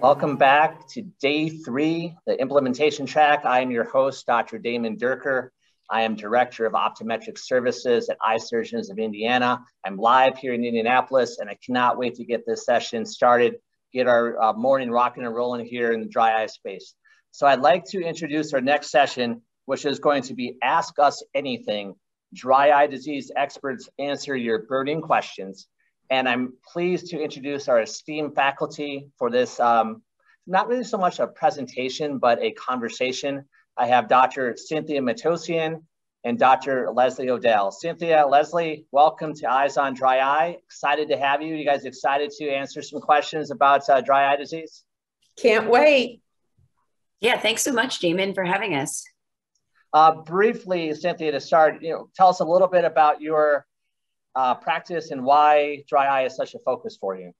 Welcome back to day three, the implementation track. I am your host, Dr. Damon Dierker. I am Director of Optometric Services at Eye Surgeons of Indiana. I'm live here in Indianapolis, and I cannot wait to get this session started, get our uh, morning rocking and rolling here in the dry eye space. So I'd like to introduce our next session, which is going to be Ask Us Anything. Dry eye disease experts answer your burning questions. And I'm pleased to introduce our esteemed faculty for this, um, not really so much a presentation, but a conversation. I have Dr. Cynthia Matossian and Dr. Leslie O'Dell. Cynthia, Leslie, welcome to Eyes on Dry Eye. Excited to have you. You guys excited to answer some questions about uh, dry eye disease? Can't wait. Yeah, thanks so much, Damon, for having us. Uh, briefly, Cynthia, to start, you know, tell us a little bit about your uh, practice and why dry eye is such a focus for you?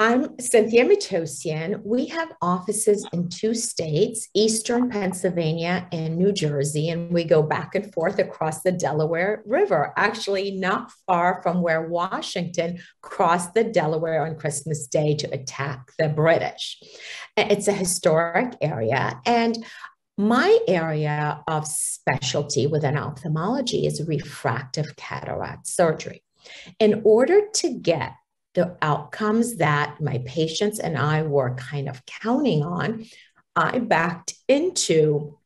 I'm Cynthia Matossian. We have offices in two states, Eastern Pennsylvania and New Jersey, and we go back and forth across the Delaware River, actually not far from where Washington crossed the Delaware on Christmas Day to attack the British. It's a historic area, and my area of specialty within ophthalmology is refractive cataract surgery. In order to get the outcomes that my patients and I were kind of counting on, I backed into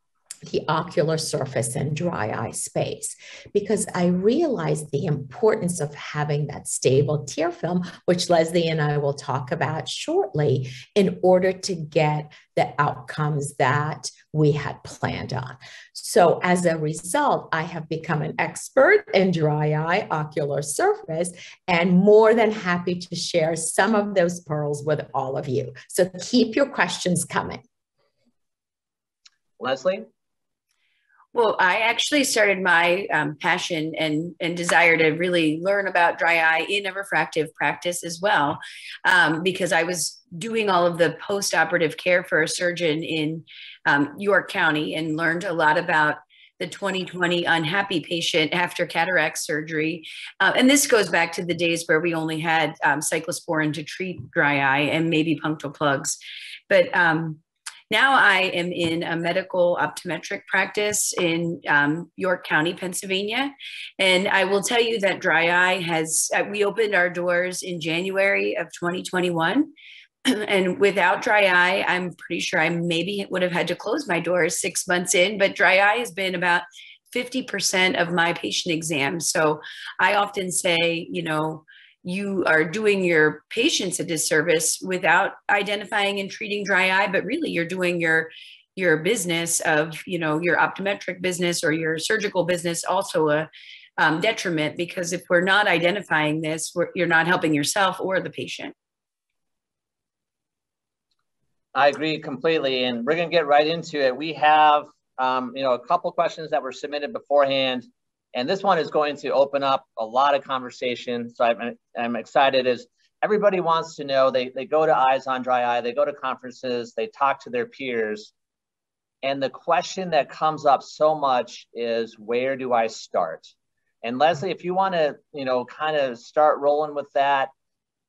the ocular surface and dry eye space because I realized the importance of having that stable tear film, which Leslie and I will talk about shortly, in order to get the outcomes that we had planned on. So, as a result, I have become an expert in dry eye ocular surface and more than happy to share some of those pearls with all of you. So, keep your questions coming. Leslie? Well, I actually started my um, passion and, and desire to really learn about dry eye in a refractive practice as well, um, because I was doing all of the post operative care for a surgeon in um, York County and learned a lot about the 2020 unhappy patient after cataract surgery. Uh, and this goes back to the days where we only had um, cyclosporin to treat dry eye and maybe punctal plugs. But um, now I am in a medical optometric practice in um, York County, Pennsylvania. And I will tell you that dry eye has, uh, we opened our doors in January of 2021. and without dry eye, I'm pretty sure I maybe would have had to close my doors six months in, but dry eye has been about 50% of my patient exams. So I often say, you know, you are doing your patients a disservice without identifying and treating dry eye, but really you're doing your your business of you know your optometric business or your surgical business also a um, detriment because if we're not identifying this, you're not helping yourself or the patient. I agree completely, and we're going to get right into it. We have, um, you know, a couple questions that were submitted beforehand and this one is going to open up a lot of conversation. So I'm, I'm excited as everybody wants to know, they, they go to Eyes on Dry Eye, they go to conferences, they talk to their peers. And the question that comes up so much is where do I start? And Leslie, if you want to, you know, kind of start rolling with that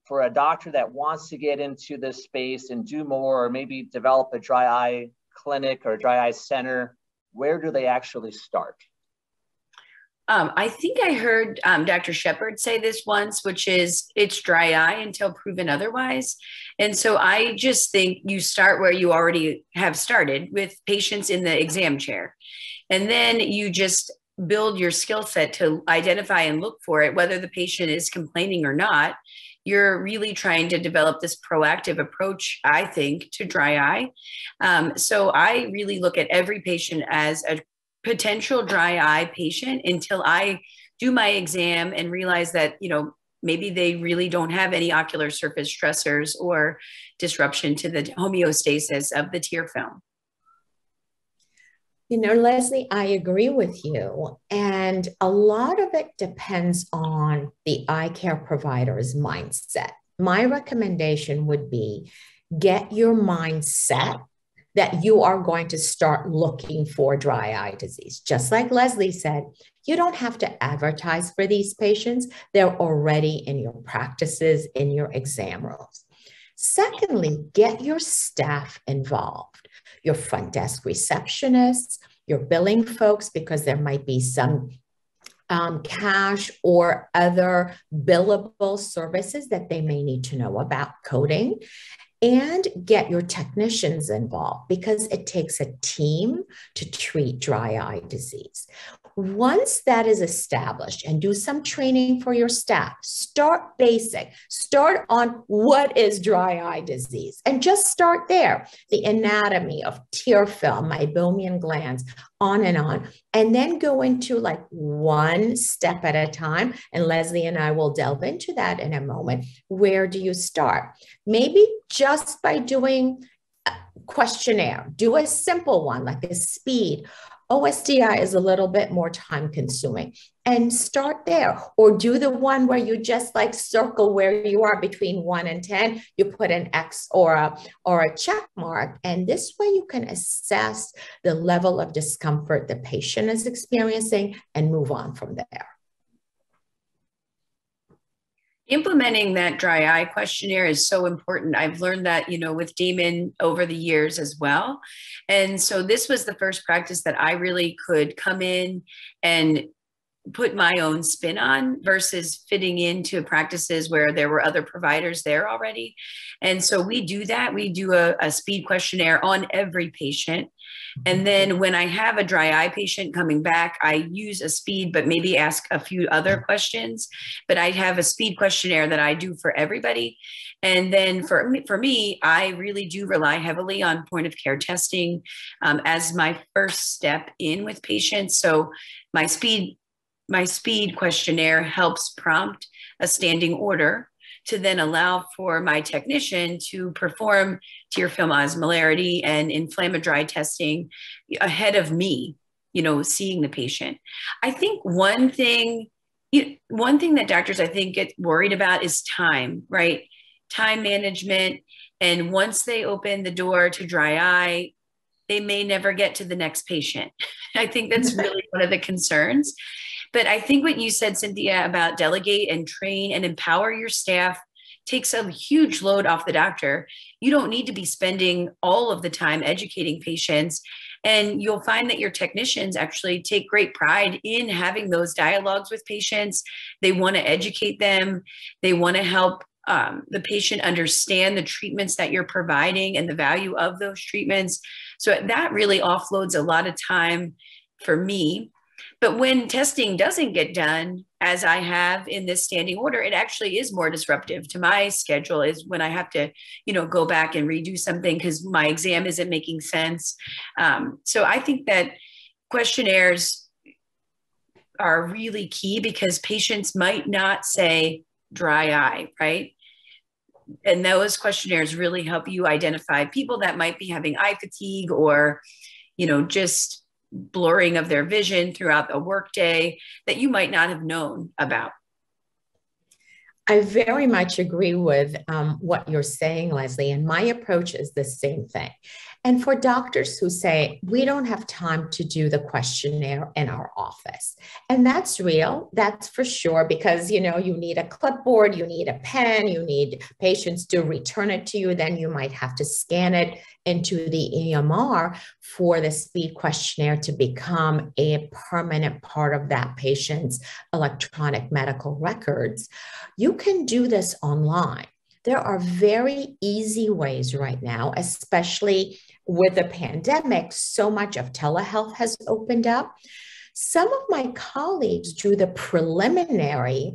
for a doctor that wants to get into this space and do more, or maybe develop a dry eye clinic or dry eye center, where do they actually start? Um, I think I heard um, Dr. Sheppard say this once, which is it's dry eye until proven otherwise. And so I just think you start where you already have started with patients in the exam chair. And then you just build your skill set to identify and look for it, whether the patient is complaining or not. You're really trying to develop this proactive approach, I think, to dry eye. Um, so I really look at every patient as a potential dry eye patient until I do my exam and realize that, you know, maybe they really don't have any ocular surface stressors or disruption to the homeostasis of the tear film. You know, Leslie, I agree with you. And a lot of it depends on the eye care provider's mindset. My recommendation would be get your mindset that you are going to start looking for dry eye disease. Just like Leslie said, you don't have to advertise for these patients, they're already in your practices, in your exam rooms. Secondly, get your staff involved, your front desk receptionists, your billing folks, because there might be some um, cash or other billable services that they may need to know about coding and get your technicians involved because it takes a team to treat dry eye disease. Once that is established and do some training for your staff, start basic, start on what is dry eye disease and just start there. The anatomy of tear film, meibomian glands, on and on, and then go into like one step at a time. And Leslie and I will delve into that in a moment. Where do you start? Maybe just by doing a questionnaire. Do a simple one like a speed OSDI is a little bit more time consuming. And start there or do the one where you just like circle where you are between 1 and 10 you put an x or a or a check mark and this way you can assess the level of discomfort the patient is experiencing and move on from there implementing that dry eye questionnaire is so important. I've learned that you know with damon over the years as well. And so this was the first practice that i really could come in and put my own spin on versus fitting into practices where there were other providers there already. And so we do that. We do a, a, speed questionnaire on every patient. And then when I have a dry eye patient coming back, I use a speed, but maybe ask a few other questions. But I have a speed questionnaire that I do for everybody. And then for me, for me, I really do rely heavily on point of care testing um, as my first step in with patients. So my speed my speed questionnaire helps prompt a standing order to then allow for my technician to perform tear film osmolarity and inflammatory testing ahead of me, you know, seeing the patient. I think one thing, you, one thing that doctors I think get worried about is time, right? Time management. And once they open the door to dry eye, they may never get to the next patient. I think that's really one of the concerns. But I think what you said, Cynthia, about delegate and train and empower your staff takes a huge load off the doctor. You don't need to be spending all of the time educating patients. And you'll find that your technicians actually take great pride in having those dialogues with patients. They want to educate them, they want to help um, the patient understand the treatments that you're providing and the value of those treatments. So that really offloads a lot of time for me but when testing doesn't get done, as I have in this standing order, it actually is more disruptive to my schedule is when I have to, you know, go back and redo something because my exam isn't making sense. Um, so I think that questionnaires are really key because patients might not say dry eye, right? And those questionnaires really help you identify people that might be having eye fatigue or, you know, just blurring of their vision throughout the workday that you might not have known about. I very much agree with um, what you're saying, Leslie, and my approach is the same thing. And for doctors who say, we don't have time to do the questionnaire in our office. And that's real, that's for sure, because you know, you need a clipboard, you need a pen, you need patients to return it to you, then you might have to scan it into the EMR for the speed questionnaire to become a permanent part of that patient's electronic medical records. You can do this online. There are very easy ways right now, especially with the pandemic, so much of telehealth has opened up. Some of my colleagues do the preliminary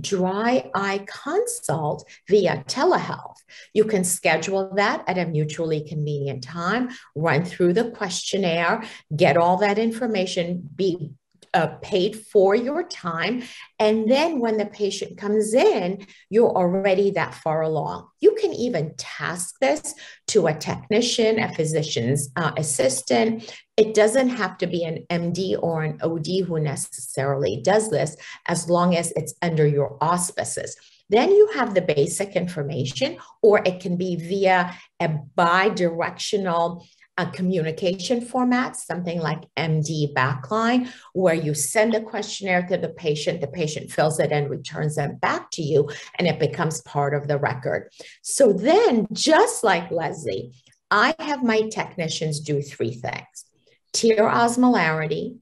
dry eye consult via telehealth. You can schedule that at a mutually convenient time, run through the questionnaire, get all that information, be uh, paid for your time. And then when the patient comes in, you're already that far along. You can even task this to a technician, a physician's uh, assistant. It doesn't have to be an MD or an OD who necessarily does this, as long as it's under your auspices. Then you have the basic information, or it can be via a bi directional a communication format, something like MD Backline, where you send a questionnaire to the patient, the patient fills it and returns it back to you, and it becomes part of the record. So then, just like Leslie, I have my technicians do three things tear osmolarity,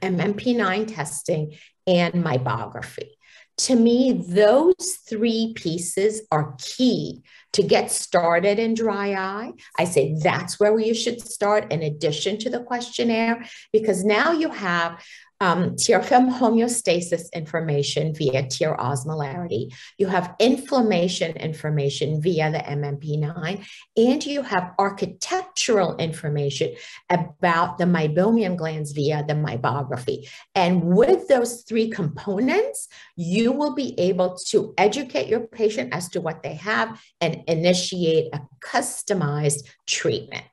MMP9 testing, and meibography. To me, those three pieces are key to get started in dry eye. I say that's where you should start in addition to the questionnaire, because now you have um, tear film homeostasis information via tear osmolarity. You have inflammation information via the MMP9, and you have architectural information about the meibomian glands via the meibography. And with those three components, you will be able to educate your patient as to what they have and initiate a customized treatment.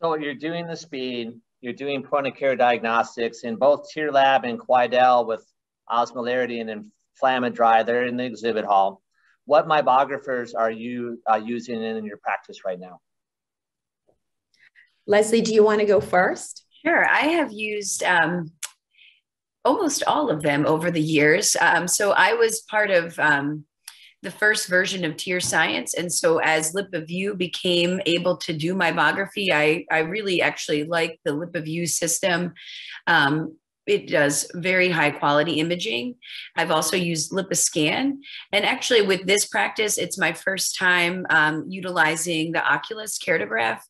So you're doing the speed, you're doing point of care diagnostics in both Tearlab and Quidel with osmolarity and Inflammadry. They're in the exhibit hall. What meibographers are you uh, using in your practice right now? Leslie, do you want to go first? Sure. I have used um, almost all of them over the years. Um, so I was part of um, the first version of Tear Science. And so as LipiView became able to do meibography, I, I really actually like the LipiView system. Um, it does very high quality imaging. I've also used LipiScan. And actually, with this practice, it's my first time um, utilizing the Oculus Keratograph.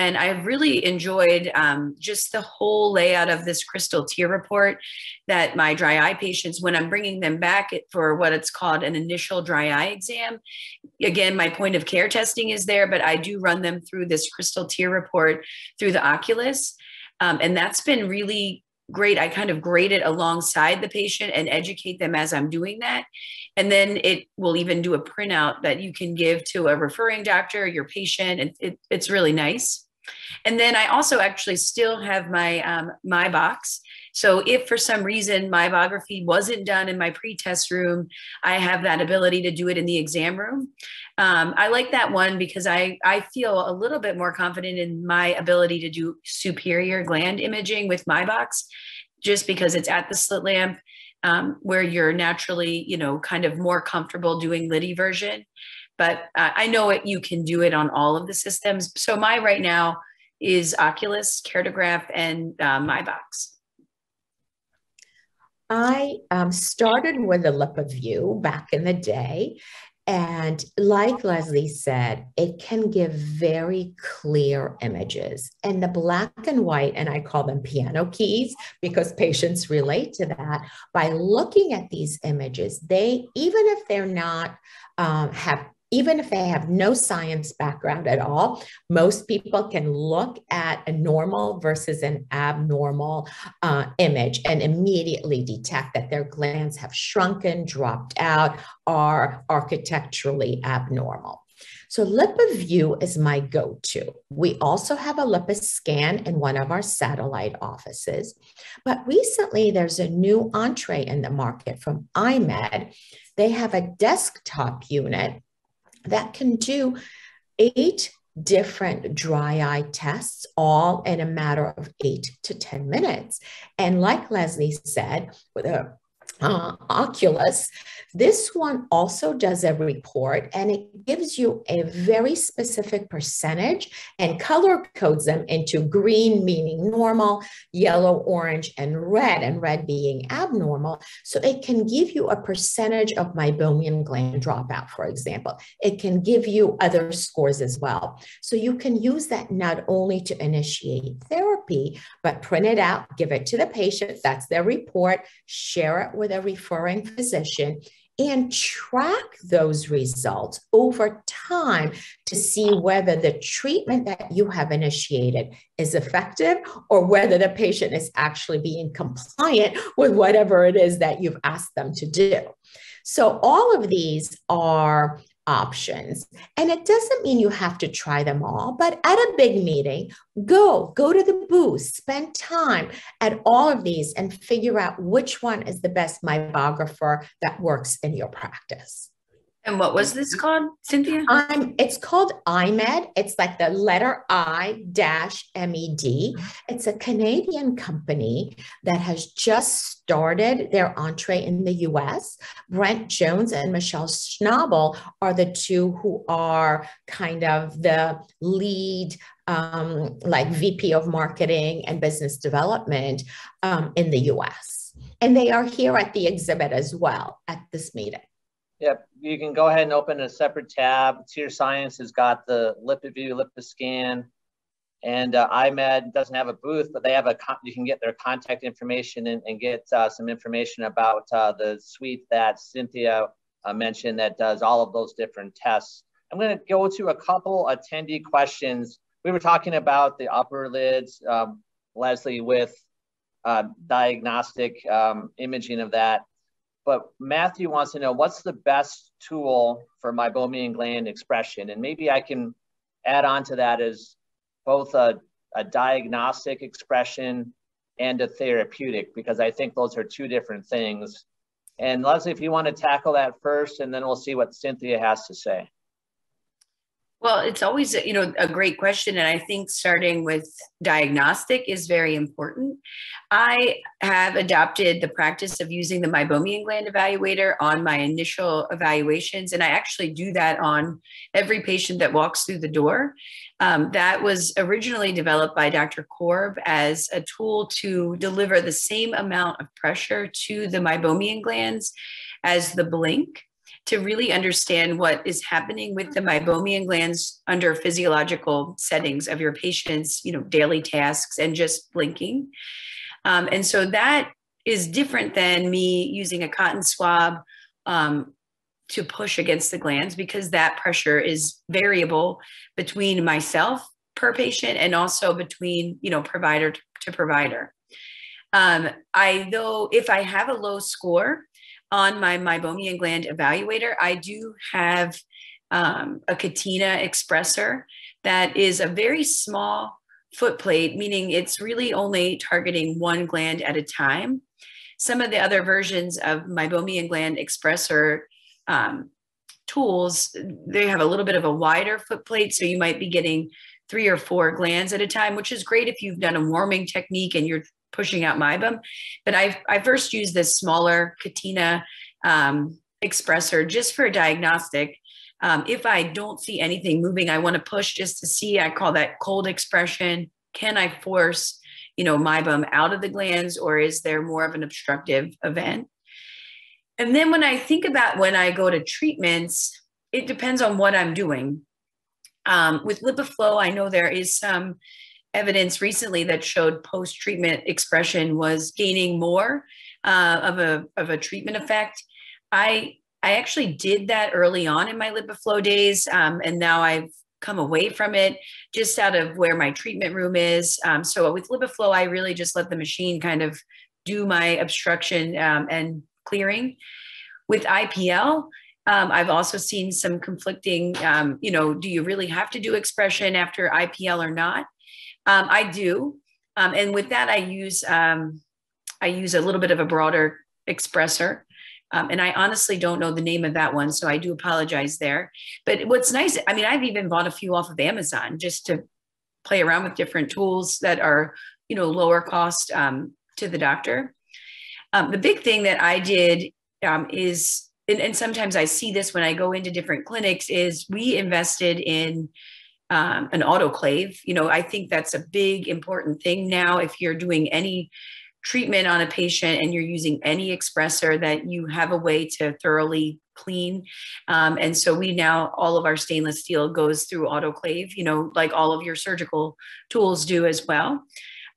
And I've really enjoyed um, just the whole layout of this crystal tear report that my dry eye patients, when I'm bringing them back for what it's called an initial dry eye exam, again, my point of care testing is there, but I do run them through this crystal tear report through the Oculus. Um, and that's been really great. I kind of grade it alongside the patient and educate them as I'm doing that. And then it will even do a printout that you can give to a referring doctor, your patient. And it, it's really nice. And then I also actually still have my um, Meibox. So if for some reason meibography wasn't done in my pre-test room, I have that ability to do it in the exam room. Um, I like that one because I I feel a little bit more confident in my ability to do superior gland imaging with Meibox, just because it's at the slit lamp. Um, where you're naturally, you know, kind of more comfortable doing lid eversion but uh, I know it, you can do it on all of the systems. So my right now is Oculus, Keratograph, and uh, Meibox. I um, started with a LipiView back in the day. And like Leslie said, it can give very clear images. And the black and white, and I call them piano keys because patients relate to that. By looking at these images, they, even if they're not, um, have even if they have no science background at all, most people can look at a normal versus an abnormal uh, image and immediately detect that their glands have shrunken, dropped out, are architecturally abnormal. So LipiView is my go-to. We also have a LipiScan in one of our satellite offices. But recently there's a new entree in the market from iMed. They have a desktop unit that can do eight different dry eye tests, all in a matter of eight to 10 minutes. And like Leslie said, with a uh, Oculus. This one also does a report and it gives you a very specific percentage and color codes them into green, meaning normal, yellow, orange, and red, and red being abnormal. So it can give you a percentage of meibomian gland dropout, for example. It can give you other scores as well. So you can use that not only to initiate therapy, but print it out, give it to the patient. That's their report, share it with a referring physician and track those results over time to see whether the treatment that you have initiated is effective or whether the patient is actually being compliant with whatever it is that you've asked them to do. So, all of these are options. And it doesn't mean you have to try them all, but at a big meeting, go, go to the booth, spend time at all of these and figure out which one is the best meibographer that works in your practice. And what was this called, Cynthia? Um, it's called iMed. It's like the letter I dash MED. It's a Canadian company that has just started their entree in the US. Brent Jones and Michelle Schnabel are the two who are kind of the lead um, like VP of marketing and business development um, in the US. And they are here at the exhibit as well at this meeting. Yep, you can go ahead and open a separate tab. TearScience has got the LipiView, LipiScan, and uh, iMed doesn't have a booth, but they have a, you can get their contact information and, and get uh, some information about uh, the suite that Cynthia uh, mentioned that does all of those different tests. I'm gonna go to a couple attendee questions. We were talking about the upper lids, um, Leslie, with uh, diagnostic um, imaging of that. But Matthew wants to know what's the best tool for meibomian gland expression? And maybe I can add on to that as both a, a diagnostic expression and a therapeutic, because I think those are two different things. And Leslie, if you want to tackle that first, and then we'll see what Cynthia has to say. Well, it's always you know a great question, and I think starting with diagnostic is very important. I have adopted the practice of using the meibomian gland evaluator on my initial evaluations, and I actually do that on every patient that walks through the door. Um, that was originally developed by Dr. Korb as a tool to deliver the same amount of pressure to the meibomian glands as the blink to really understand what is happening with the meibomian glands under physiological settings of your patient's you know daily tasks and just blinking. Um, and so that is different than me using a cotton swab um, to push against the glands because that pressure is variable between myself per patient and also between you know provider to provider. Um, i though if i have a low score on my meibomian gland evaluator, I do have um, a Katena expressor that is a very small foot plate, meaning it's really only targeting one gland at a time. Some of the other versions of meibomian gland expressor um, tools, they have a little bit of a wider foot plate, so you might be getting three or four glands at a time, which is great if you've done a warming technique and you're pushing out meibum. But I I first used this smaller Katena um, expressor just for a diagnostic. Um, if I don't see anything moving, I want to push just to see. I call that cold expression. Can I force, you know, meibum out of the glands, or is there more of an obstructive event? And then when I think about when I go to treatments, it depends on what I'm doing. Um, with LipiFlow, I know there is some evidence recently that showed post-treatment expression was gaining more uh, of a of a treatment effect. I I actually did that early on in my LipiFlow days, um, and now I've come away from it just out of where my treatment room is. Um, so with LipiFlow, I really just let the machine kind of do my obstruction um, and clearing. With IPL, um, I've also seen some conflicting, um, you know, do you really have to do expression after IPL or not? Um, I do. Um, and with that, I use um, I use a little bit of a broader expressor. Um, and I honestly don't know the name of that one, so I do apologize there. But what's nice, I mean, I've even bought a few off of Amazon just to play around with different tools that are, you know, lower cost um, to the doctor. Um, the big thing that I did is, and, and sometimes I see this when I go into different clinics, is we invested in um, an autoclave. You know, I think that's a big important thing now. If you're doing any treatment on a patient and you're using any expressor, that you have a way to thoroughly clean. Um, and so we now all of our stainless steel goes through autoclave. You know, like all of your surgical tools do as well.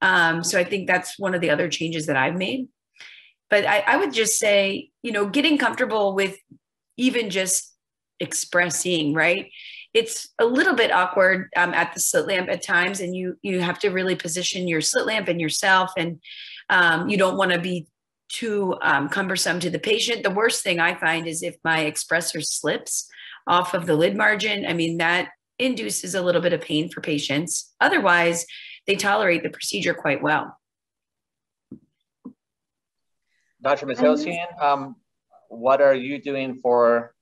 Um, so I think that's one of the other changes that I've made. But I, I would just say, you know, getting comfortable with even just expressing, right? It's a little bit awkward um, at the slit lamp at times and you you have to really position your slit lamp and yourself and um, you don't want to be too um, cumbersome to the patient. The worst thing i find is if my expressor slips off of the lid margin i mean that induces a little bit of pain for patients. Otherwise they tolerate the procedure quite well. Dr Matossian, um, what are you doing for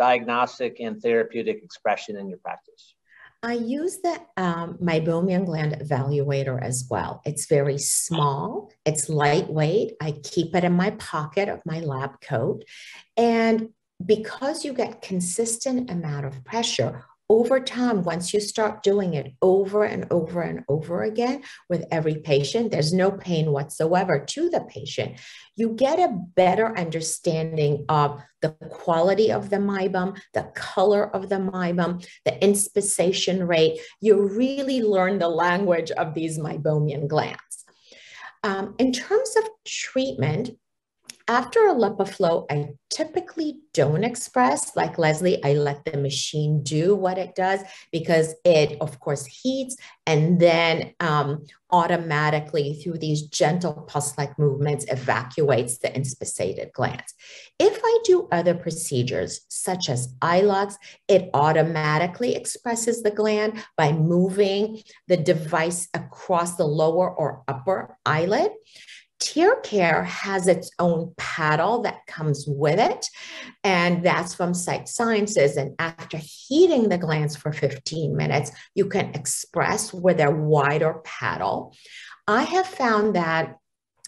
diagnostic and therapeutic expression in your practice? I use the um, gland evaluator as well. It's very small, it's lightweight. I keep it in my pocket of my lab coat. And because you get consistent amount of pressure over time, once you start doing it over and over and over again with every patient, there's no pain whatsoever to the patient. You get a better understanding of the quality of the meibum, the color of the meibum, the inspissation rate. You really learn the language of these meibomian glands. Um, in terms of treatment, after a LipiFlow, I typically don't express like Leslie. I let the machine do what it does because it, of course, heats and then um, automatically through these gentle pulse-like movements evacuates the inspissated glands. If I do other procedures such as iLux, it automatically expresses the gland by moving the device across the lower or upper eyelid. TearCare has its own paddle that comes with it, and that's from Sight Sciences. And after heating the glands for 15 minutes, you can express with a wider paddle. I have found that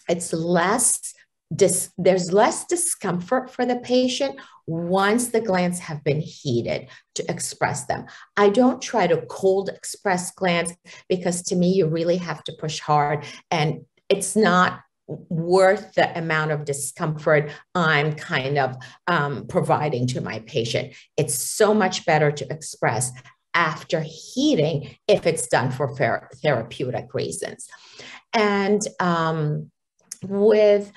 it's less dis- there's less discomfort for the patient once the glands have been heated to express them. I don't try to cold express glands because to me, you really have to push hard and it's not worth the amount of discomfort I'm kind of um, providing to my patient. It's so much better to express after heating if it's done for ther- therapeutic reasons. And um, with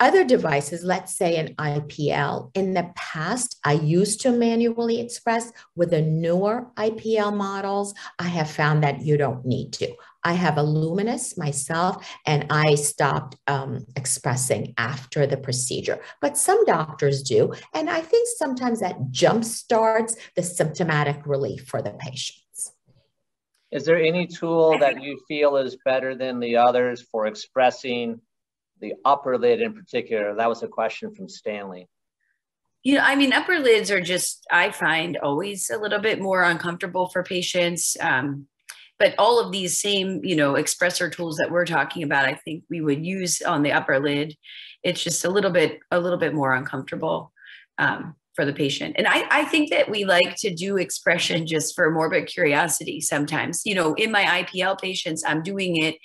other devices, let's say an IPL, in the past, I used to manually express. With the newer IPL models, I have found that you don't need to. I have a Lumenis myself, and I stopped um, expressing after the procedure. But some doctors do. And I think sometimes that jump starts the symptomatic relief for the patients. Is there any tool that you feel is better than the others for expressing the upper lid in particular? That was a question from Stanley. You know, I mean, upper lids are just, I find always a little bit more uncomfortable for patients. Um, but all of these same, you know, expressor tools that we're talking about, I think we would use on the upper lid. It's just a little bit, a little bit more uncomfortable. Um, for the patient. And I, I think that we like to do expression just for morbid curiosity sometimes. You know, in my IPL patients, I'm doing it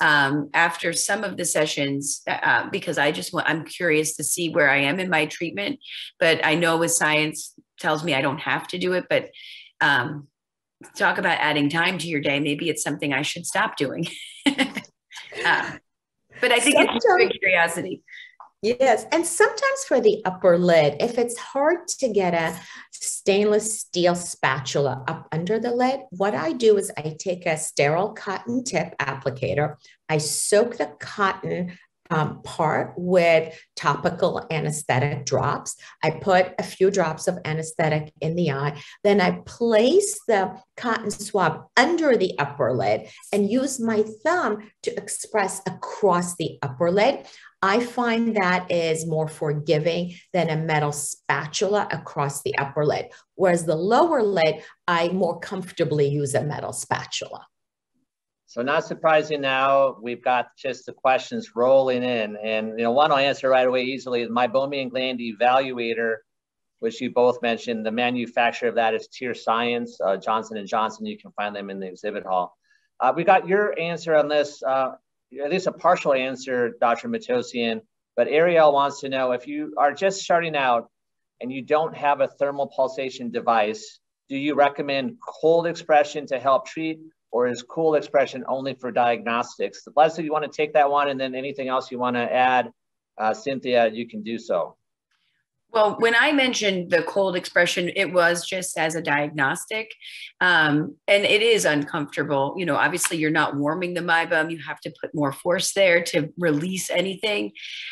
um, after some of the sessions uh, uh, because I just want, I'm curious to see where I am in my treatment. But I know with science tells me I don't have to do it. But um, talk about adding time to your day. Maybe it's something I should stop doing. uh, but I think Sometimes, it's curiosity. Yes. And sometimes for the upper lid, if it's hard to get a stainless steel spatula up under the lid, what I do is I take a sterile cotton tip applicator, I soak the cotton um, part with topical anesthetic drops. I put a few drops of anesthetic in the eye. Then I place the cotton swab under the upper lid and use my thumb to express across the upper lid. I find that is more forgiving than a metal spatula across the upper lid. Whereas the lower lid, I more comfortably use a metal spatula. So not surprising now, we've got just the questions rolling in. And you know, one I'll answer right away easily. is my Meibomian gland evaluator, which you both mentioned, the manufacturer of that is TearScience, uh, Johnson & Johnson. You can find them in the exhibit hall. Uh, we got your answer on this. Uh, at least a partial answer, Dr. Matossian. but Ariel wants to know if you are just starting out and you don't have a thermal pulsation device, do you recommend cold expression to help treat or is cool expression only for diagnostics? Leslie, you want to take that one and then anything else you want to add, uh, Cynthia, you can do so. Well, when I mentioned the cold expression, it was just as a diagnostic. Um, and it is uncomfortable. You know, obviously, you're not warming the meibum. You have to put more force there to release anything.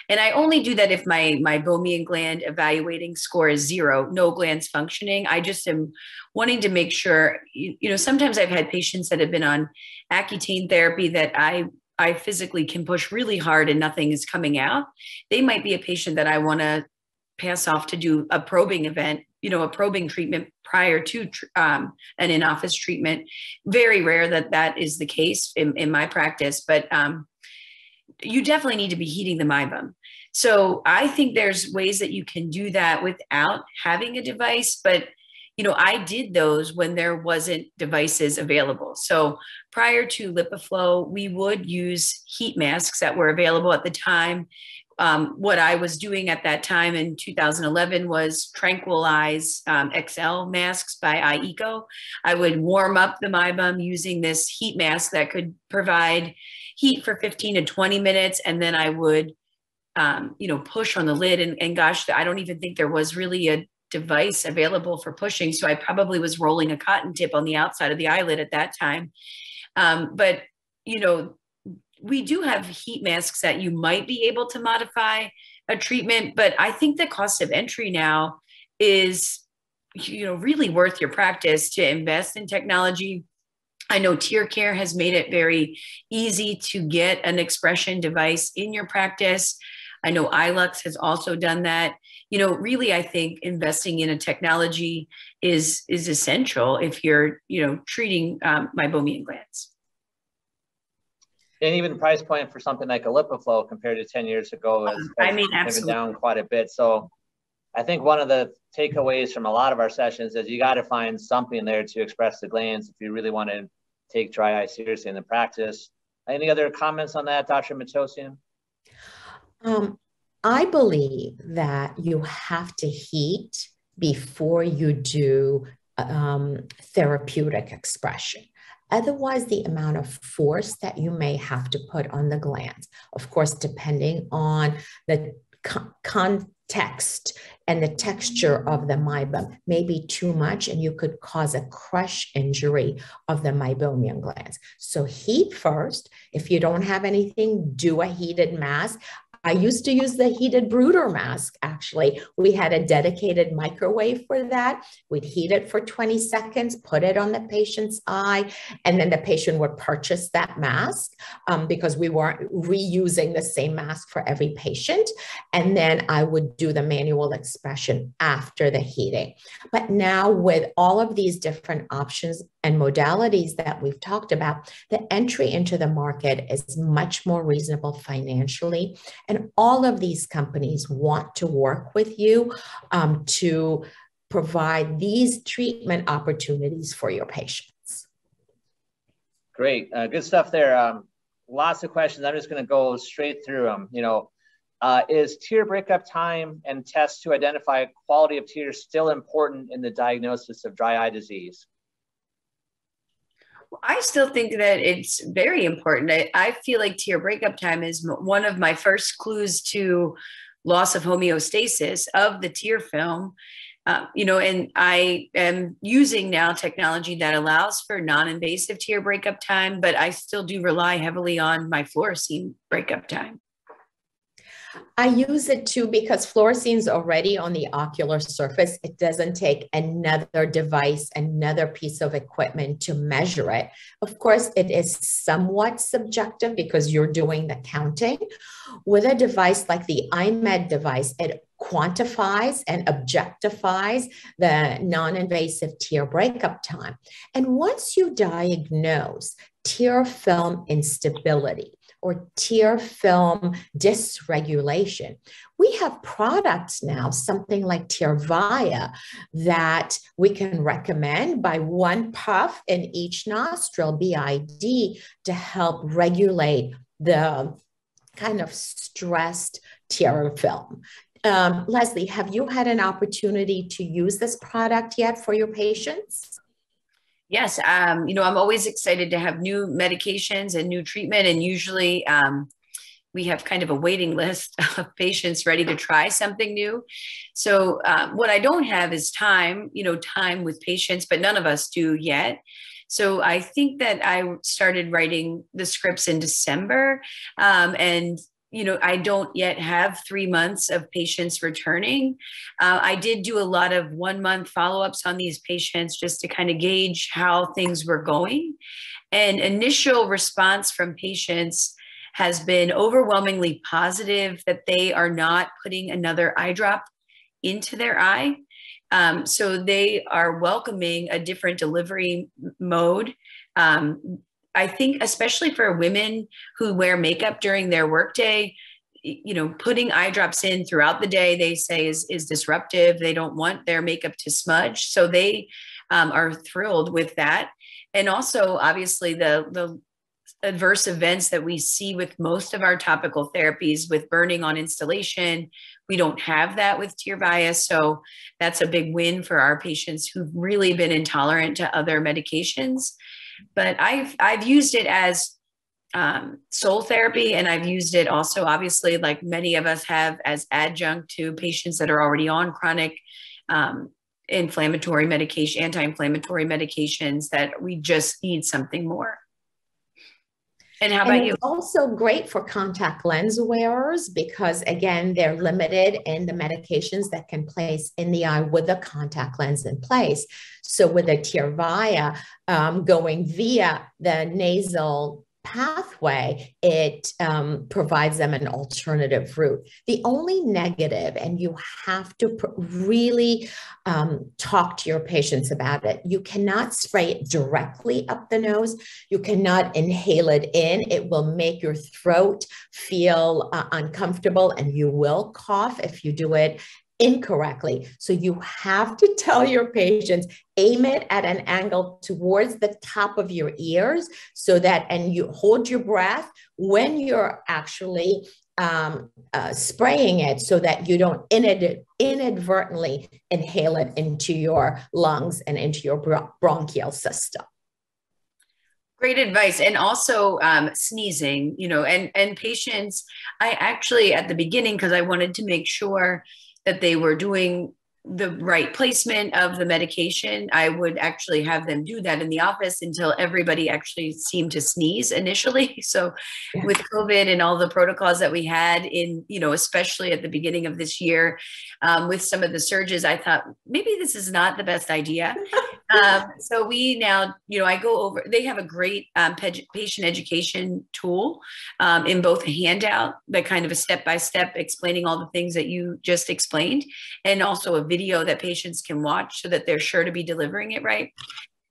And I only do that if my, my meibomian gland evaluating score is zero, no glands functioning. I just am wanting to make sure, you, you know, sometimes I've had patients that have been on Accutane therapy that I I physically can push really hard and nothing is coming out. They might be a patient that I want to pass off to do a probing event, you know, a probing treatment prior to um, an in-office treatment. Very rare that that is the case in, in my practice, but um, you definitely need to be heating the meibum. So I think there's ways that you can do that without having a device, but you know, I did those when there wasn't devices available. So prior to LipiFlow, we would use heat masks that were available at the time. Um, what I was doing at that time in 2011 was Tranquileyes um, XL masks by Eye Eco. I would warm up the meibum using this heat mask that could provide heat for 15 to 20 minutes, and then I would um, you know, push on the lid. And, and gosh, I don't even think there was really a device available for pushing. So I probably was rolling a cotton tip on the outside of the eyelid at that time. Um, but, you know, we do have heat masks that you might be able to modify a treatment, but I think the cost of entry now is, you know, really worth your practice to invest in technology. I know TearCare has made it very easy to get an expression device in your practice. I know iLux has also done that. You know, really, I think investing in a technology is is essential if you're, you know, treating um, meibomian glands. And even price point for something like a LipiFlow compared to 10 years ago is I mean, absolutely. down quite a bit. So I think one of the takeaways from a lot of our sessions is you got to find something there to express the glands if you really want to take dry eye seriously in the practice. Any other comments on that, Dr. Matossian? Um, I believe that you have to heat before you do um, therapeutic expression. Otherwise, the amount of force that you may have to put on the glands, of course, depending on the con- context and the texture of the meibum, may be too much, and you could cause a crush injury of the meibomian glands. So, heat first. If you don't have anything, do a heated mask. I used to use the heated Bruder mask, actually. We had a dedicated microwave for that. We'd heat it for 20 seconds, put it on the patient's eye, and then the patient would purchase that mask um, because we weren't reusing the same mask for every patient. And then I would do the manual expression after the heating. But now, with all of these different options and modalities that we've talked about, the entry into the market is much more reasonable financially. And all of these companies want to work with you um, to provide these treatment opportunities for your patients. Great, uh, good stuff there. Um, lots of questions. I'm just going to go straight through them. You know, uh, is tear breakup time and tests to identify quality of tears still important in the diagnosis of dry eye disease? I still think that it's very important. I, I feel like tear breakup time is one of my first clues to loss of homeostasis of the tear film. Uh, you know, and I am using now technology that allows for non-invasive tear breakup time, but I still do rely heavily on my fluorescein breakup time. I use it too because fluorescein is already on the ocular surface. It doesn't take another device, another piece of equipment to measure it. Of course, it is somewhat subjective because you're doing the counting. With a device like the iMed device, it quantifies and objectifies the non-invasive tear breakup time. And once you diagnose tear film instability, or tear film dysregulation. We have products now, something like Tyrvaya, that we can recommend by one puff in each nostril, BID, to help regulate the kind of stressed tear film. Um, Leslie, have you had an opportunity to use this product yet for your patients? Yes, um, you know, I'm always excited to have new medications and new treatment, and usually um, we have kind of a waiting list of patients ready to try something new. So um, what I don't have is time, you know, time with patients, but none of us do yet. So I think that I started writing the scripts in December, um, and you know, I don't yet have three months of patients returning. Uh, I did do a lot of one month follow ups on these patients just to kind of gauge how things were going. And initial response from patients has been overwhelmingly positive that they are not putting another eye drop into their eye. Um, so they are welcoming a different delivery mode. Um, I think, especially for women who wear makeup during their workday, you know, putting eye drops in throughout the day, they say is, is disruptive. They don't want their makeup to smudge. So they um, are thrilled with that. And also, obviously, the, the adverse events that we see with most of our topical therapies with burning on installation. We don't have that with Tyrvaya. So that's a big win for our patients who've really been intolerant to other medications. But I've I've used it as um, sole therapy, and I've used it also, obviously, like many of us have, as adjunct to patients that are already on chronic um, inflammatory medication, anti-inflammatory medications that we just need something more. And how about and you? also great for contact lens wearers because again, they're limited in the medications that can place in the eye with a contact lens in place. So with a Tyrvaya um, going via the nasal pathway, it um, provides them an alternative route. The only negative, and you have to pr- really um, talk to your patients about it, you cannot spray it directly up the nose. You cannot inhale it in. It will make your throat feel uh, uncomfortable and you will cough if you do it incorrectly. So you have to tell your patients, aim it at an angle towards the top of your ears so that, and you hold your breath when you're actually um, uh, spraying it so that you don't inad- inadvertently inhale it into your lungs and into your bronchial system. Great advice, and also um, sneezing. You know, and and patients. I actually at the beginning because I wanted to make sure that they were doing the right placement of the medication. I would actually have them do that in the office until everybody actually seemed to sneeze initially. So yeah. with COVID and all the protocols that we had in, you know, especially at the beginning of this year, um, with some of the surges, I thought maybe this is not the best idea. um, so we now, you know, I go over, they have a great um, patient education tool um, in both a handout, that kind of a step-by-step explaining all the things that you just explained, and also a video that patients can watch so that they're sure to be delivering it right.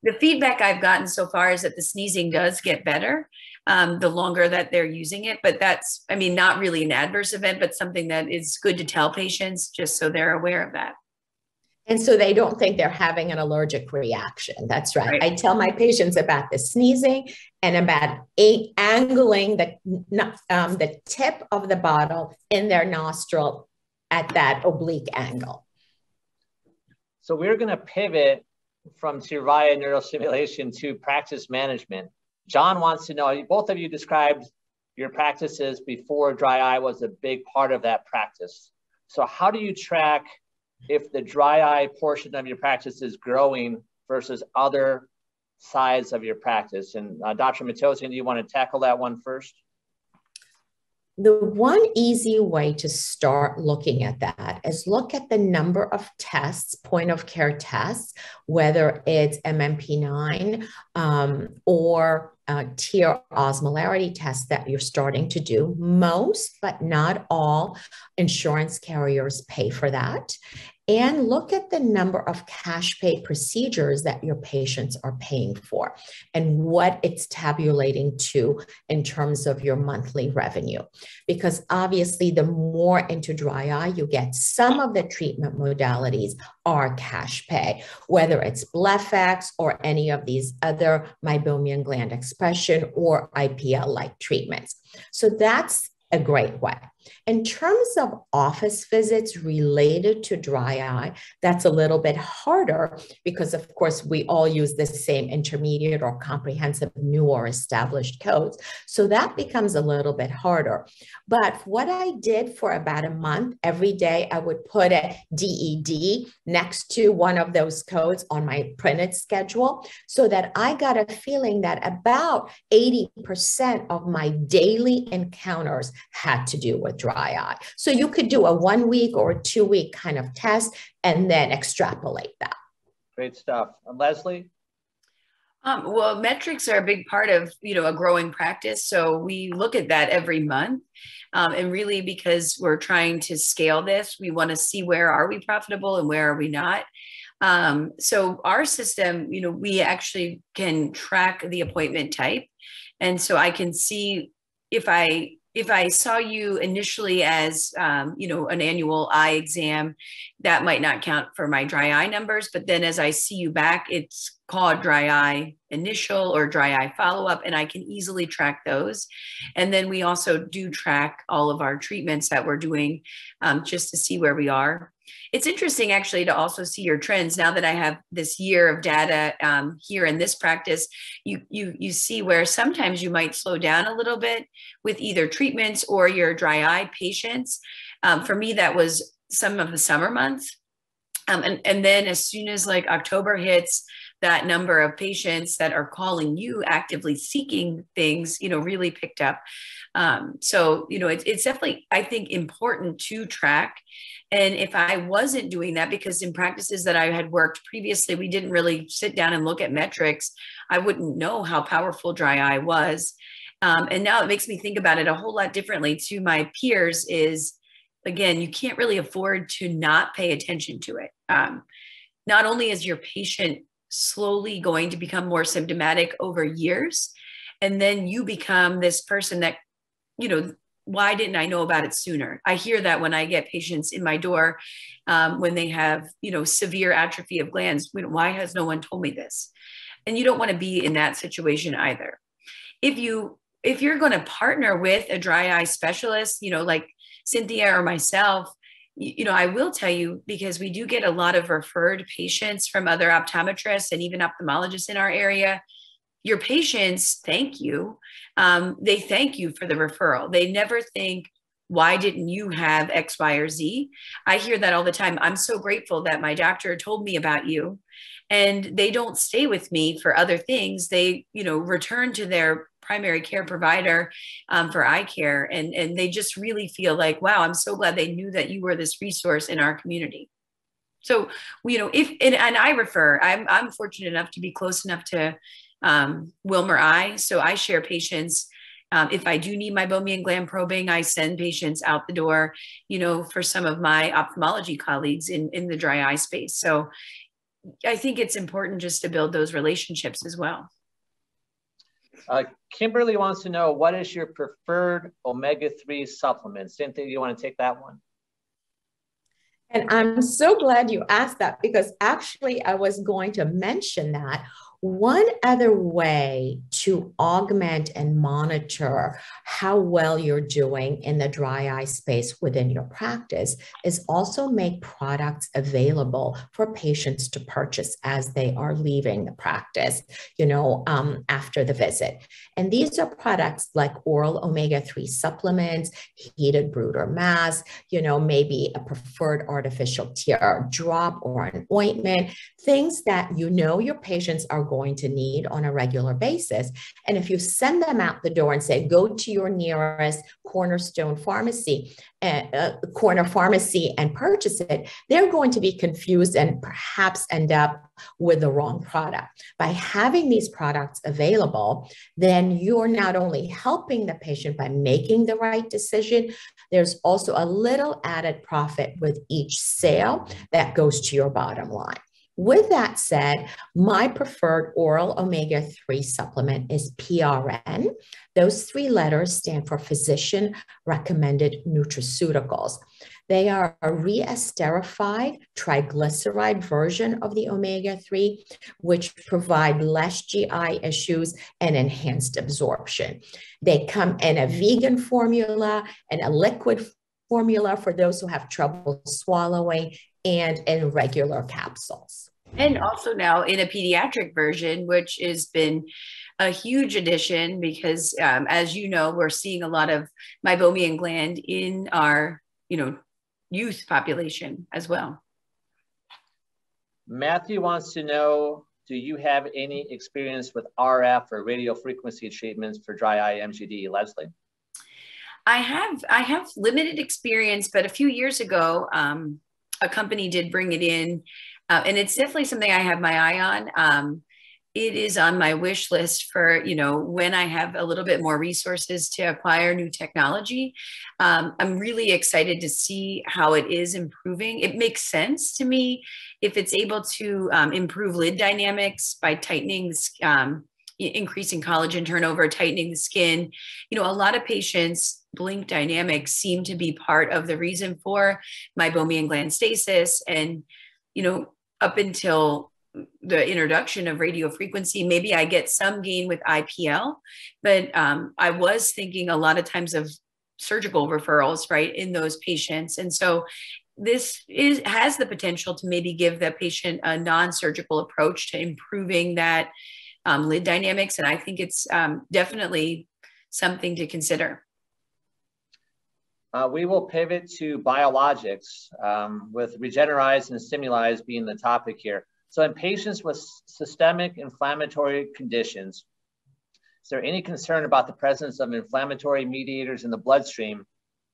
The feedback I've gotten so far is that the sneezing does get better um, the longer that they're using it. But that's, I mean, not really an adverse event, but something that is good to tell patients just so they're aware of that. And so they don't think they're having an allergic reaction. That's right. right. I tell my patients about the sneezing and about angling the, um, the tip of the bottle in their nostril at that oblique angle. So we're going to pivot from Tyrvaya neurostimulation to practice management. John wants to know, both of you described your practices before dry eye was a big part of that practice. So how do you track if the dry eye portion of your practice is growing versus other sides of your practice? And uh, Dr. Matossian, do you want to tackle that one first? The one easy way to start looking at that is look at the number of tests, point of care tests, whether it's MMP9 um, or uh, tear osmolarity tests that you're starting to do. Most, but not all, insurance carriers pay for that and look at the number of cash pay procedures that your patients are paying for and what it's tabulating to in terms of your monthly revenue. Because obviously, the more into dry eye you get, some of the treatment modalities are cash pay, whether it's BlephEx or any of these other meibomian gland expression or IPL like treatments. So that's a great way. In terms of office visits related to dry eye, that's a little bit harder because, of course, we all use the same intermediate or comprehensive new or established codes. So that becomes a little bit harder. But what I did for about a month, every day I would put a DED next to one of those codes on my printed schedule so that I got a feeling that about 80% of my daily encounters had to do with dry eye. So you could do a one week or two week kind of test and then extrapolate that. Great stuff. And Leslie? Um, well, metrics are a big part of you know a growing practice, so we look at that every month, um, and really because we're trying to scale this, we want to see where are we profitable and where are we not. Um, so our system, you know, we actually can track the appointment type, and so I can see if I if I saw you initially as, um, you know, an annual eye exam, that might not count for my dry eye numbers. But then as I see you back, it's called dry eye initial or dry eye follow up, and I can easily track those. And then we also do track all of our treatments that we're doing um, just to see where we are it's interesting actually to also see your trends now that I have this year of data um, here in this practice. You you you see where sometimes you might slow down a little bit with either treatments or your dry eye patients. Um, for me, that was some of the summer months, um, and and then as soon as like October hits, that number of patients that are calling you actively seeking things, you know, really picked up. Um, so you know, it's it's definitely I think important to track and if I wasn't doing that, because in practices that I had worked previously, we didn't really sit down and look at metrics, I wouldn't know how powerful dry eye was. Um, and now it makes me think about it a whole lot differently to my peers is again, you can't really afford to not pay attention to it. Um, not only is your patient slowly going to become more symptomatic over years, and then you become this person that, you know, why didn't I know about it sooner? I hear that when I get patients in my door um, when they have, you know, severe atrophy of glands. Why has no one told me this? And you don't want to be in that situation either. If you if you're going to partner with a dry eye specialist, you know, like Cynthia or myself, you, know, I will tell you because we do get a lot of referred patients from other optometrists and even ophthalmologists in our area your patients thank you. Um, they thank you for the referral. They never think, why didn't you have X, Y, or Z? I hear that all the time. I'm so grateful that my doctor told me about you. And they don't stay with me for other things. They, you know, return to their primary care provider um, for eye care. And, and they just really feel like, wow, I'm so glad they knew that you were this resource in our community. So, you know, if, and, and I refer, I'm, I'm fortunate enough to be close enough to um, Wilmer Eye. So I share patients. Um, if I do need my meibomian gland probing, I send patients out the door, you know, for some of my ophthalmology colleagues in, in the dry eye space. So I think it's important just to build those relationships as well. Uh, Kimberly wants to know what is your preferred omega-3 supplement? Cynthia, do you want to take that one? And I'm so glad you asked that because actually I was going to mention that one other way to augment and monitor how well you're doing in the dry eye space within your practice is also make products available for patients to purchase as they are leaving the practice, you know, um, after the visit. And these are products like oral omega 3 supplements, heated Brüder mask, you know, maybe a preferred artificial tear drop or an ointment, things that you know your patients are going to need on a regular basis. And if you send them out the door and say, go to your nearest cornerstone pharmacy, uh, corner pharmacy and purchase it, they're going to be confused and perhaps end up with the wrong product. By having these products available, then you're not only helping the patient by making the right decision, there's also a little added profit with each sale that goes to your bottom line. With that said, my preferred oral omega 3 supplement is PRN. Those three letters stand for physician recommended nutraceuticals. They are a re-esterified triglyceride version of the omega 3, which provide less GI issues and enhanced absorption. They come in a vegan formula and a liquid formula for those who have trouble swallowing and in regular capsules. And also now in a pediatric version, which has been a huge addition because, um, as you know, we're seeing a lot of meibomian gland in our, you know, youth population as well. Matthew wants to know, do you have any experience with RF or radio frequency treatments for dry eye MGD, Leslie? I have I have limited experience, but a few years ago, um, a company did bring it in, uh, and it's definitely something I have my eye on. Um, it is on my wish list for you know when i have a little bit more resources to acquire new technology. Um, i'm really excited to see how it is improving. It makes sense to me if it's able to um, improve lid dynamics by tightening um, increasing collagen turnover tightening the skin. You know a lot of patients blink dynamics seem to be part of the reason for meibomian gland stasis. And you know up until the introduction of radio frequency, maybe I get some gain with IPL, but um, I was thinking a lot of times of surgical referrals, right, in those patients. And so this is has the potential to maybe give the patient a non-surgical approach to improving that um, lid dynamics. And I think it's um, definitely something to consider. Uh, we will pivot to biologics um, with Regenerize and Stimulize being the topic here. So in patients with systemic inflammatory conditions, is there any concern about the presence of inflammatory mediators in the bloodstream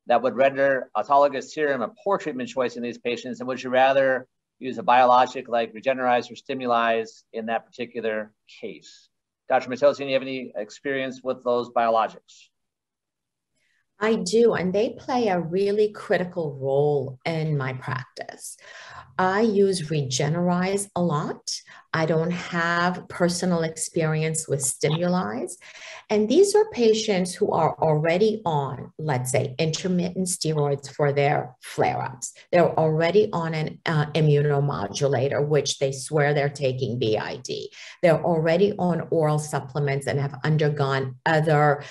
that would render autologous serum a poor treatment choice in these patients? And would you rather use a biologic like Regenerize or Stimulize in that particular case? Dr. Matossian, do you have any experience with those biologics? I do, and they play a really critical role in my practice. I use Regenerize a lot. I don't have personal experience with Stimulize. And these are patients who are already on, let's say, intermittent steroids for their flare ups. They're already on an uh, immunomodulator, which they swear they're taking BID. They're already on oral supplements and have undergone other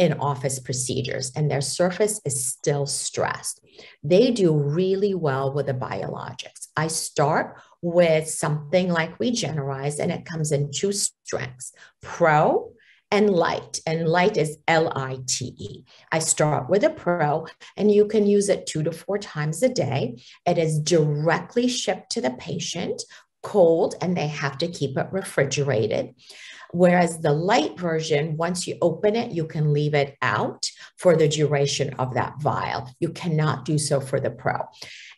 in office procedures and their surface is still stressed. They do really well with the biologics. I start with something like Regenerize and it comes in two strengths, pro and light. And light is L I T E. I start with a pro, and you can use it two to four times a day. It is directly shipped to the patient cold, and they have to keep it refrigerated. Whereas the light version, once you open it, you can leave it out for the duration of that vial. You cannot do so for the Pro.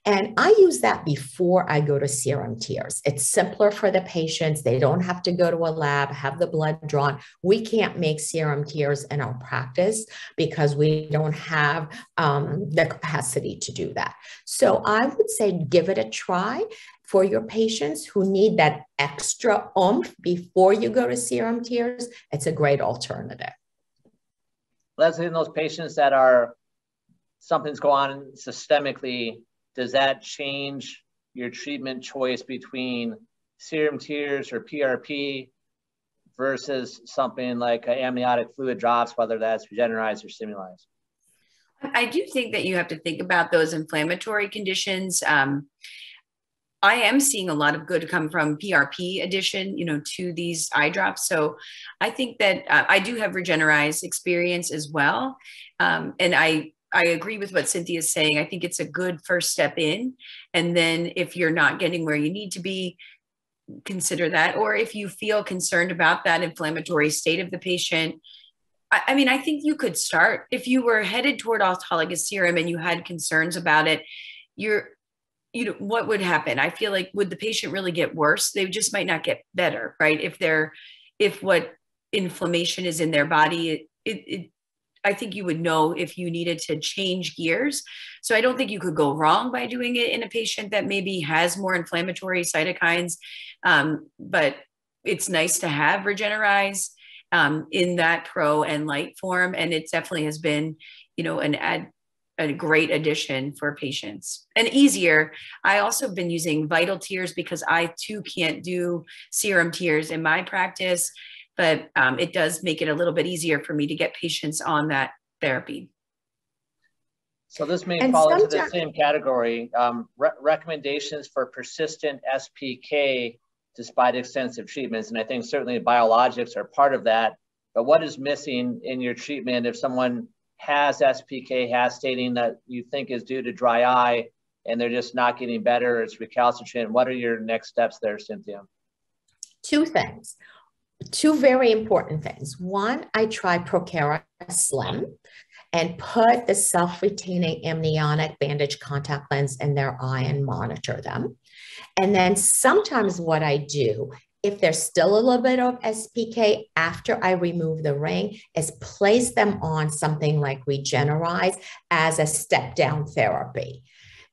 And I use that before I go to serum tears. It's simpler for the patients. They don't have to go to a lab, have the blood drawn. We can't make serum tears in our practice because we don't have um, the capacity to do that. So I would say give it a try for your patients who need that extra oomph before you go to serum tears, it's a great alternative. Leslie, in those patients that are something's going on systemically, does that change your treatment choice between serum tears or PRP versus something like amniotic fluid drops, whether that's regenerized or Stimulize? I do think that you have to think about those inflammatory conditions. Um, I am seeing a lot of good come from PRP addition, you know, to these eye drops. So I think that uh, I do have Regenerize experience as well, um, and I I agree with what Cynthia is saying. I think it's a good first step in, and then if you're not getting where you need to be, consider that. Or if you feel concerned about that inflammatory state of the patient. I, I mean, I think you could start if you were headed toward autologous serum and you had concerns about it. You're you know what would happen i feel like would the patient really get worse they just might not get better right if they're if what inflammation is in their body it, it, it I think you would know if you needed to change gears. So I don't think you could go wrong by doing it in a patient that maybe has more inflammatory cytokines. Um, but it's nice to have Regenerize um, in that pro and light form. And it definitely has been, you know, an ad, a great addition for patients and easier. I also have been using vital tears because I too can't do serum tears in my practice, but um, it does make it a little bit easier for me to get patients on that therapy. So this may and fall into the same category. Um, re recommendations for persistent SPK despite extensive treatments. And I think certainly biologics are part of that. But what is missing in your treatment if someone has SPK, has stating that you think is due to dry eye and they're just not getting better, it's recalcitrant. What are your next steps there, Cynthia? Two things, two very important things. One, I try Prokera Slim and put the self-retaining amniotic bandage contact lens in their eye and monitor them. And then sometimes what I do if there's still a little bit of SPK after I remove the ring, is place them on something like Regenerize as a step down therapy.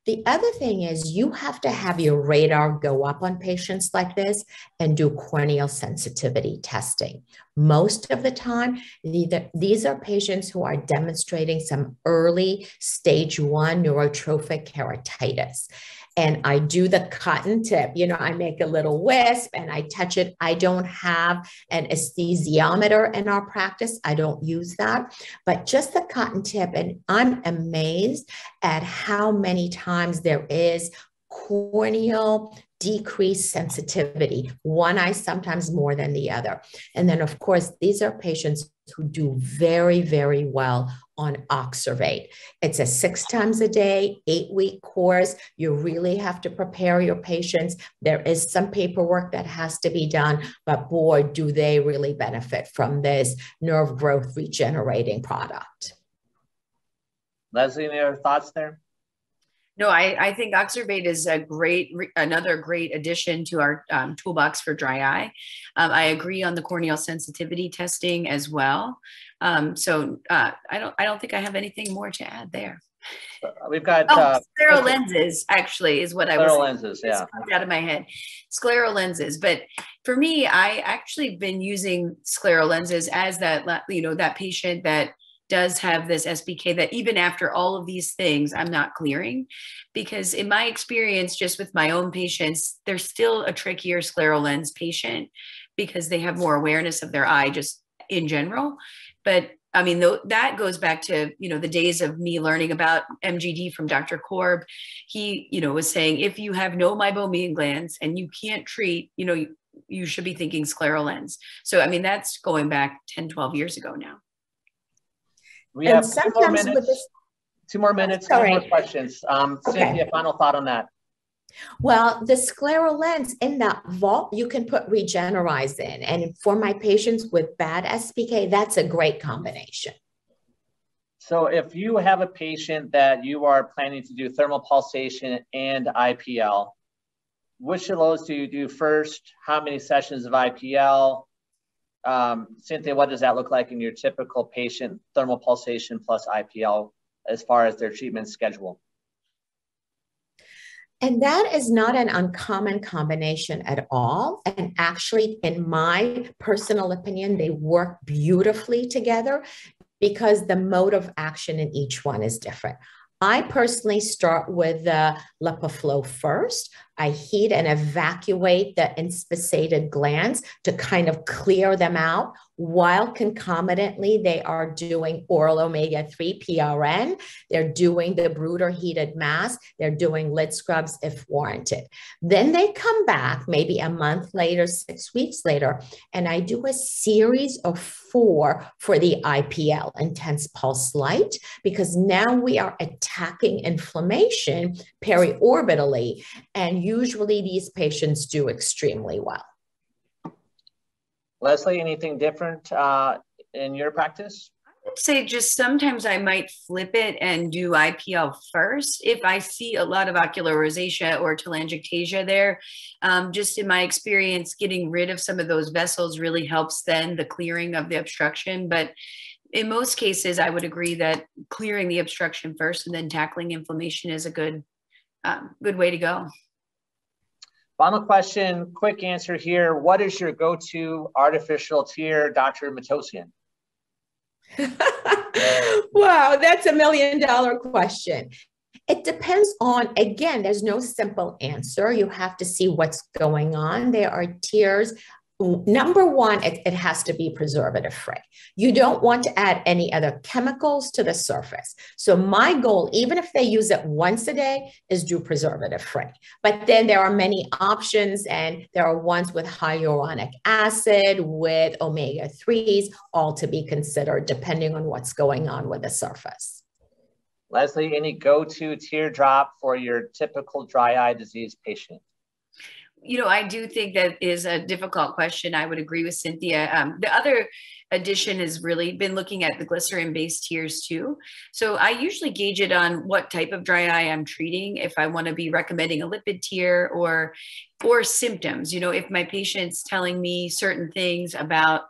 The other thing is you have to have your radar go up on patients like this and do corneal sensitivity testing. Most of the time, these are patients who are demonstrating some early stage one neurotrophic keratitis and I do the cotton tip. You know, I make a little wisp and I touch it. I don't have an aesthesiometer in our practice. I don't use that, but just the cotton tip. And I'm amazed at how many times there is corneal decreased sensitivity, one eye sometimes more than the other. And then, of course, these are patients who do very, very well on Oxervate. It's a six times a day, eight week course. You really have to prepare your patients. There is some paperwork that has to be done, but boy, do they really benefit from this nerve growth regenerating product. Leslie, any other thoughts there? No, I, I think Oxervate is a great, another great addition to our um, toolbox for dry eye. Um, I agree on the corneal sensitivity testing as well. Um, so uh, I don't, I don't think I have anything more to add there. We've got oh, uh, scleral lenses. Actually, is what I was. lenses, yeah. Out of my head, scleral lenses. But for me, I actually been using scleral lenses as that, you know, that patient that does have this SPK that even after all of these things, I'm not clearing. Because in my experience, just with my own patients, they're still a trickier scleral lens patient because they have more awareness of their eye just in general. But I mean, th- that goes back to, you know, the days of me learning about MGD from Dr. Korb. He, you know, was saying, if you have no meibomian glands and you can't treat, you know, you, you should be thinking scleral lens. So, I mean, that's going back 10, 12 years ago now. We and have two more minutes. This, two more minutes. Sorry. Two more questions. Um, okay. Cynthia, final thought on that. Well, the scleral lens in that vault, you can put Regenerize in. And for my patients with bad SPK, that's a great combination. So if you have a patient that you are planning to do thermal pulsation and IPL, which of those do you do first? How many sessions of IPL? Um, Cynthia, what does that look like in your typical patient thermal pulsation plus IPL as far as their treatment schedule? And that is not an uncommon combination at all. And actually, in my personal opinion, they work beautifully together because the mode of action in each one is different. I personally start with the LipiFlow first. I heat and evacuate the inspissated glands to kind of clear them out while concomitantly they are doing oral omega 3 PRN. They're doing the Brüder heated mask. They're doing lid scrubs if warranted. Then they come back maybe a month later, six weeks later, and I do a series of four for the IPL, intense pulse light, because now we are attacking inflammation periorbitally. And usually these patients do extremely well. Leslie, anything different uh, in your practice? I would say just sometimes I might flip it and do IPL first if I see a lot of ocular rosacea or telangiectasia there. Um, just in my experience, getting rid of some of those vessels really helps then the clearing of the obstruction. But in most cases, I would agree that clearing the obstruction first and then tackling inflammation is a good, um, good way to go. Final question, quick answer here. What is your go-to artificial tear, Dr. Matossian? wow, that's a million dollar question. It depends on, again, there's no simple answer. You have to see what's going on. There are tears number one, it, it, has to be preservative free. You don't want to add any other chemicals to the surface. So my goal, even if they use it once a day, is do preservative free. But then there are many options and there are ones with hyaluronic acid, with omega-3s, all to be considered depending on what's going on with the surface. Leslie, any go-to teardrop for your typical dry eye disease patient? You know, I do think that is a difficult question. I would agree with Cynthia. Um, the other addition has really been looking at the glycerin based tears too. So I usually gauge it on what type of dry eye I'm treating. If I want to be recommending a lipid tear or or symptoms, you know, if my patient's telling me certain things about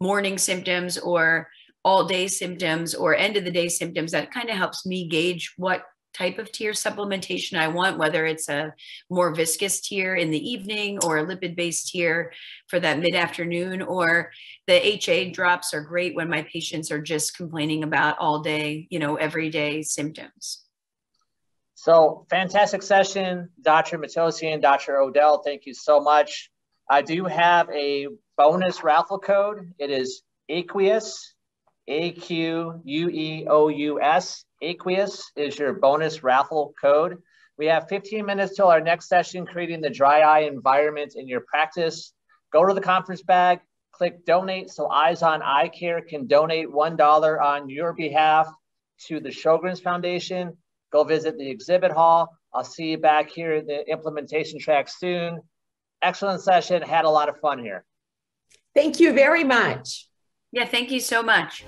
morning symptoms or all day symptoms or end of the day symptoms, that kind of helps me gauge what type of tear supplementation I want, whether it's a more viscous tear in the evening or a lipid based tear for that mid afternoon, or the HA drops are great when my patients are just complaining about all day, you know, everyday symptoms. So fantastic session, Dr. Matossian, Dr. O'Dell, thank you so much. I do have a bonus raffle code. It is aqueous, A-Q-U-E-O-U-S, aqueous is your bonus raffle code. We have 15 minutes till our next session, creating the dry eye environment in your practice. Go to the conference bag, click donate so Eyes on Eye Care can donate $1 on your behalf to the Sjogren's Foundation. Go visit the exhibit hall. I'll see you back here in the implementation track soon. Excellent session. Had a lot of fun here. Thank you very much. Yeah, thank you so much.